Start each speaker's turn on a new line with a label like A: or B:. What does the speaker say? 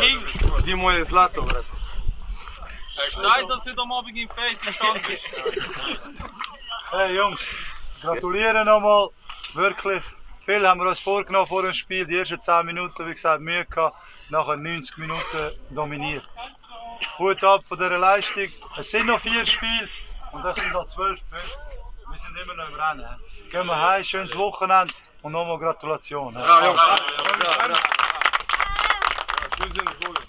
A: King!
B: Die moje zlato, brat.
A: Hast du gesagt, dass heute am Abend im Face Stand bist?
C: Hey Jungs, gratuliere nochmal. Wirklich, viel haben wir uns vorgenommen vor dem Spiel. Die ersten 10 Minuten, wie gesagt, Mühe gehabt. Nachher 90 Minuten dominiert. Hut ab von dieser Leistung. Es sind noch vier Spiele und das sind noch 12 Punkte. Wir sind immer noch im Rennen. Gehen wir heim, schönes Wochenende und nochmal Gratulation.
B: Bra, Jungs. Bra, bra. Schön sind Goal.